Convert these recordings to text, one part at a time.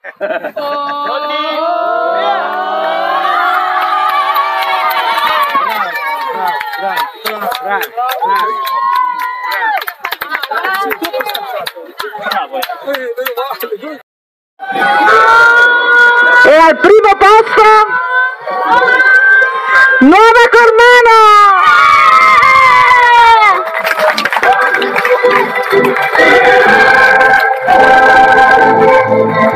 E al primo posto Nuova Cormano!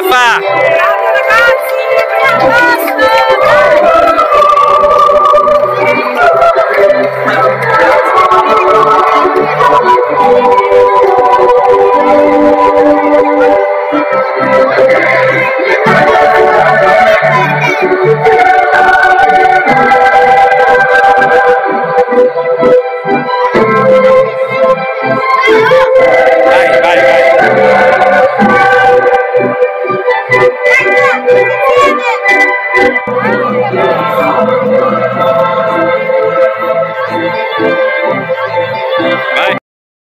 Rafa! Grazie!